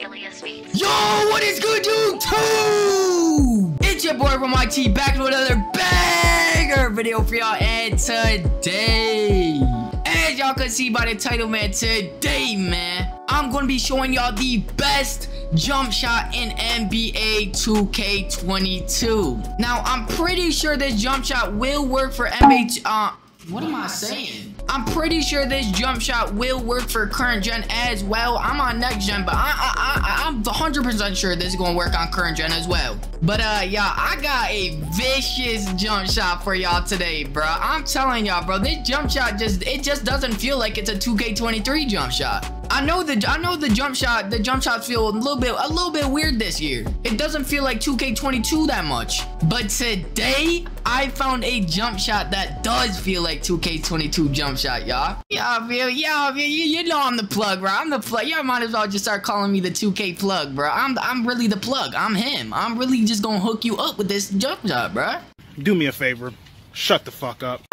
Yo, what is good, YouTube? It's your boy from YT back with another banger video for y'all. And today, as y'all can see by the title, man, today, man, I'm gonna be showing y'all the best jump shot in NBA 2K22. Now, I'm pretty sure this jump shot will work for NBA. Uh, what am I saying? I'm pretty sure this jump shot will work for current gen as well. I'm on next gen, but I, I'm 100% sure this is gonna work on current gen as well. But uh, y'all, I got a vicious jump shot for y'all today, bro. I'm telling y'all, bro, this jump shot just, it just doesn't feel like it's a 2K23 jump shot. I know the I know the jump shot the jump shots feel a little bit a little bit weird this year. It doesn't feel like 2K22 that much. But today I found a jump shot that does feel like 2K22 jump shot, y'all. Yeah, feel yeah, you, you know I'm the plug, bro. I'm the plug. Y'all might as well just start calling me the 2K plug, bro. I'm I'm really the plug. I'm him. I'm really just gonna hook you up with this jump shot, bro. Do me a favor. Shut the fuck up.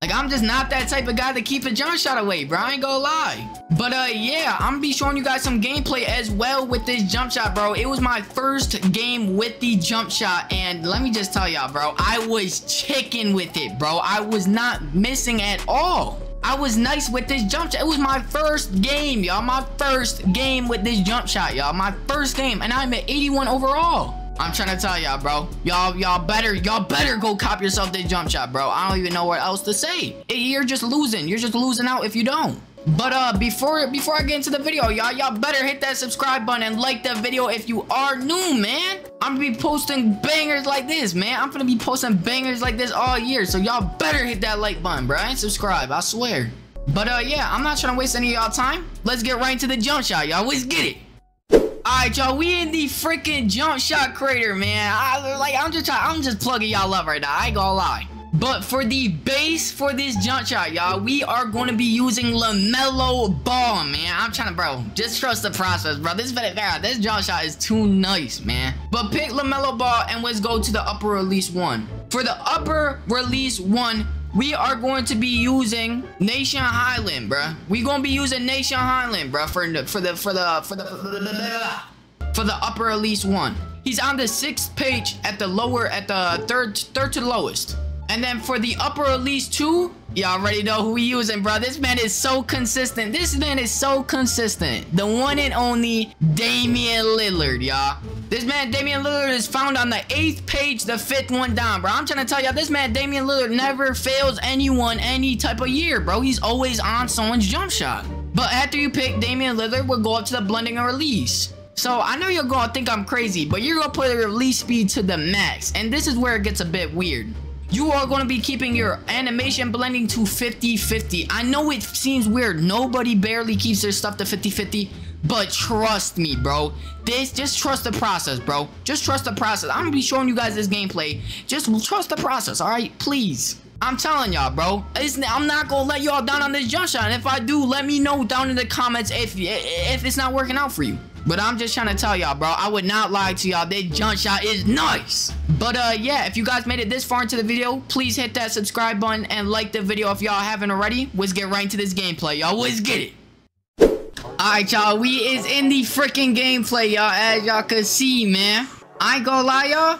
Like, I'm just not that type of guy to keep a jump shot away, bro. I ain't gonna lie. But, uh, yeah, I'm gonna be showing you guys some gameplay as well with this jump shot, bro. It was my first game with the jump shot, and let me just tell y'all, bro, I was chicken with it, bro. I was not missing at all. I was nice with this jump shot. It was my first game, y'all. My first game with this jump shot, y'all. My first game, and I'm at 81 overall. I'm trying to tell y'all, bro. Y'all, y'all better, y'all better go cop yourself this jump shot, bro. I don't even know what else to say. You're just losing. You're just losing out if you don't. But uh, before before I get into the video, y'all y'all better hit that subscribe button and like the video if you are new, man. I'm gonna be posting bangers like this, man. I'm gonna be posting bangers like this all year, so y'all better hit that like button, bro, and subscribe. I swear. But uh, yeah, I'm not trying to waste any of y'all time. Let's get right into the jump shot, y'all. Let's get it. Alright, y'all, we in the freaking jump shot creator, man. I, like, I'm just trying, I'm just plugging y'all up right now. I ain't gonna lie. But for the base for this jump shot, y'all, we are going to be using LaMelo Ball, man. I'm trying to, bro, just trust the process, bro. This this jump shot is too nice, man. But pick LaMelo Ball and let's go to the upper release one. For the upper release one, we are going to be using Nah'Shon Hyland, bruh. We gonna be using Nah'Shon Hyland, bruh, for the for the for the for the for the upper release one. He's on the sixth page at the lower at the third third to lowest. And then for the upper release two, y'all already know who we using, bro. This man is so consistent. This man is so consistent. The one and only Damian Lillard, y'all. This man, Damian Lillard, is found on the eighth page, the fifth one down, bro. I'm trying to tell y'all, this man, Damian Lillard, never fails anyone any type of year, bro. He's always on someone's jump shot. But after you pick Damian Lillard, we'll go up to the blending and release. So I know you're gonna think I'm crazy, but you're gonna put the release speed to the max. And this is where it gets a bit weird you are going to be keeping your animation blending to 50-50. I know it seems weird. Nobody barely keeps their stuff to 50-50. But trust me, bro. This, just trust the process, bro. Just trust the process. I'm to be showing you guys this gameplay. Just trust the process, all right? Please. I'm telling y'all, bro. I'm not to let y'all down on this jump shot. And if I do, let me know down in the comments if, if it's not working out for you. But I'm just trying to tell y'all, bro. I would not lie to y'all. This jump shot is nice. But uh, yeah, if you guys made it this far into the video, please hit that subscribe button and like the video if y'all haven't already. Let's get right into this gameplay, y'all. Let's get it. Alright, y'all. We is in the freaking gameplay, y'all. As y'all can see, man. I ain't gonna lie, y'all.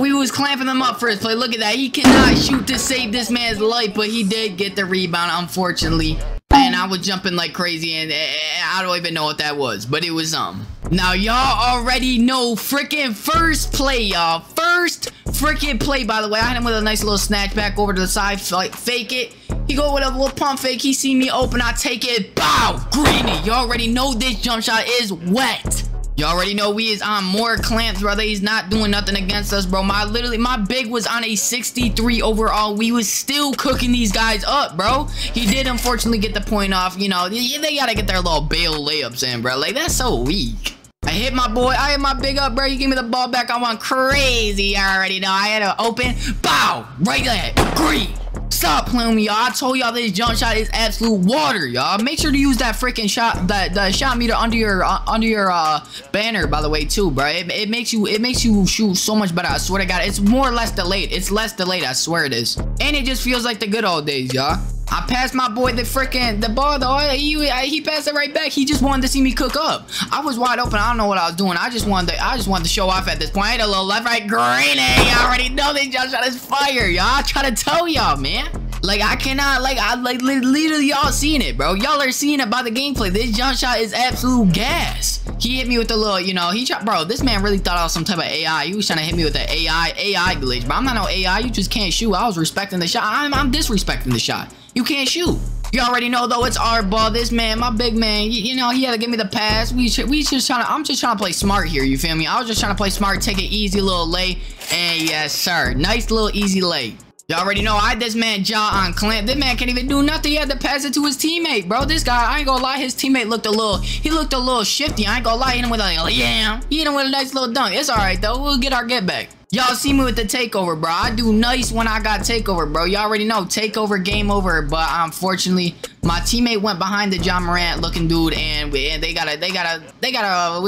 We was clamping them up first play. Look at that. He cannot shoot to save this man's life, but he did get the rebound, unfortunately. And I was jumping like crazy, and I don't even know what that was, but it was um. Now y'all already know freaking first play, y'all. First freaking play. By the way, I had him with a nice little snatch back over to the side, like fake it. He go with a little pump fake. He see me open, I take it. Bow, greeny. You already know this jump shot is wet. You already know we is on more clamps, brother. He's not doing nothing against us, bro. My literally, my big was on a 63 overall. We was still cooking these guys up, bro. He did unfortunately get the point off. You know, they gotta get their little bail layups in, bro. Like, that's so weak. I hit my boy. I hit my big up, bro. You give me the ball back. I went crazy. I already know. I had an open. Bow. Right there. Green. Stop playing with me, y'all. I told y'all this jump shot is absolute water, y'all. Make sure to use that freaking shot, that the shot meter under your uh, under your uh, banner, by the way, too, bro. It, it makes you it makes you shoot so much better. I swear to God, it's more or less delayed. It's less delayed. I swear it is. And it just feels like the good old days, y'all. I passed my boy the freaking the ball though. He, he passed it right back. He just wanted to see me cook up. I was wide open. I don't know what I was doing. I just wanted to, I just wanted to show off at this point. I a little left right green. Y'all already know this jump shot is fire. Y'all try to tell y'all, man. Like I cannot, like I like literally y'all seeing it, bro. Y'all are seeing it by the gameplay. This jump shot is absolute gas. He hit me with a little, you know, he tried, bro. This man really thought I was some type of AI. He was trying to hit me with the AI, AI glitch, but I'm not no AI. You just can't shoot. I was respecting the shot. I'm, I'm disrespecting the shot. You can't shoot. You already know though it's our ball. This man, my big man, you, you know he had to give me the pass. We we just trying to. I'm just trying to play smart here. You feel me? I was just trying to play smart, take an easy little lay, and yes sir, nice little easy lay. You already know I had this man jaw on Clint. This man can't even do nothing. He had to pass it to his teammate, bro. This guy, I ain't gonna lie, his teammate looked a little, he looked a little shifty. I ain't gonna lie, hit him with a, yeah. He hit him with a nice little dunk. It's all right though. We'll get our get back. Y'all see me with the takeover, bro. I do nice when I got takeover, bro. Y'all already know takeover, game over. But unfortunately, my teammate went behind the Ja Morant looking dude, and, they got a, they got a, they got a,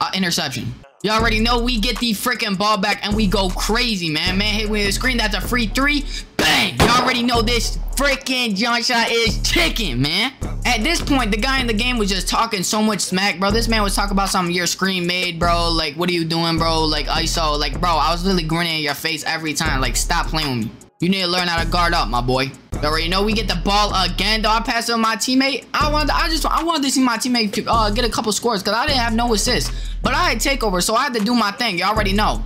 uh, interception. You already know we get the freaking ball back and we go crazy, man. Man hit with the screen. That's a free three. Bang! Y'all already know this freaking jump shot is ticking, man. At this point, the guy in the game was just talking so much smack, bro. This man was talking about something your screen made, bro. Like, what are you doing, bro? Like, ISO. Like, bro, I was literally grinning in your face every time. Like, stop playing with me. You need to learn how to guard up, my boy. You already know we get the ball again. Though I pass it to my teammate? I wanted, I just, I wanted to see my teammate uh, get a couple scores because I didn't have no assists. But I had takeover, so I had to do my thing. You already know.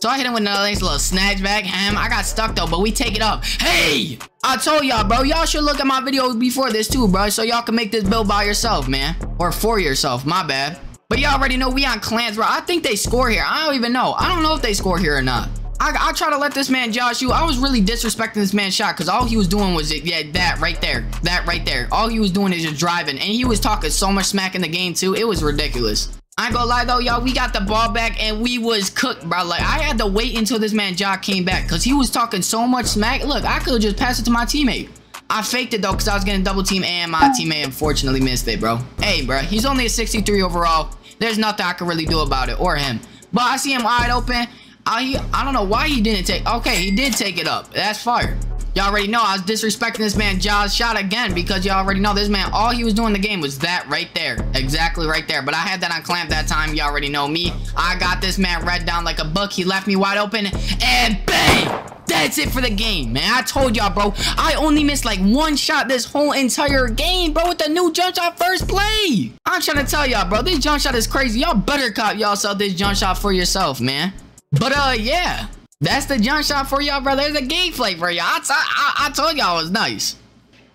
So I hit him with another nice little snatch back. Ham, I got stuck though, but we take it up. Hey! I told y'all, bro. Y'all should look at my videos before this too, bro. So y'all can make this build by yourself, man. Or for yourself. My bad. But y'all already know we on clans, bro. I think they score here. I don't even know. I don't know if they score here or not. I, I try to let this man Josh you. I was really disrespecting this man's shot because all he was doing was, it, yeah, that right there. That right there. All he was doing is just driving. And he was talking so much smack in the game too. It was ridiculous. I ain't gonna lie though, y'all, we got the ball back and we was cooked, bro. Like, I had to wait until this man Jock came back because he was talking so much smack. Look, I could have just pass it to my teammate. I faked it though because I was getting double team and my teammate unfortunately missed it, bro. Hey, bro, he's only a 63 overall. There's nothing I can really do about it or him. But I see him wide open. I, I don't know why he didn't take... Okay, he did take it up. That's fire. Y'all already know I was disrespecting this man Jaws shot again because y'all already know this man, all he was doing in the game was that right there. Exactly right there. But I had that on clamp that time. Y'all already know me. I got this man red down like a book. He left me wide open and bang! That's it for the game, man. I told y'all, bro. I only missed like one shot this whole entire game, bro, with the new jump shot first play. I'm trying to tell y'all, bro. This jump shot is crazy. Y'all better cop y'all sell this jump shot for yourself, man. But, uh, yeah. That's the jump shot for y'all, bro. There's a gameplay for y'all. I, I, I told y'all it was nice.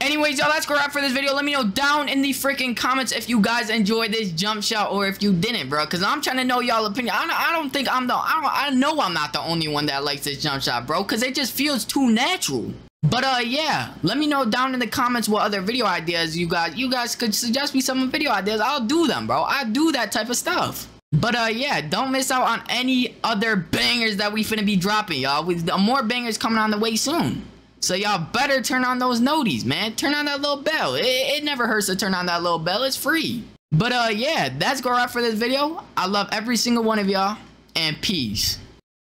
Anyways, y'all, that's wrap for this video. Let me know down in the freaking comments if you guys enjoyed this jump shot or if you didn't, bro. Because I'm trying to know y'all opinion. I don't, I don't think I'm the... I, don't, I know I'm not the only one that likes this jump shot, bro. Because it just feels too natural. But, uh, yeah. Let me know down in the comments what other video ideas you guys... You guys could suggest me some video ideas. I'll do them, bro. I do that type of stuff. But uh, yeah, don't miss out on any other bangers that we finna be dropping, y'all. With more bangers coming on the way soon. So y'all better turn on those noties, man. Turn on that little bell. It, it never hurts to turn on that little bell. It's free. But uh, yeah, that's gonna wrap for this video. I love every single one of y'all, and peace.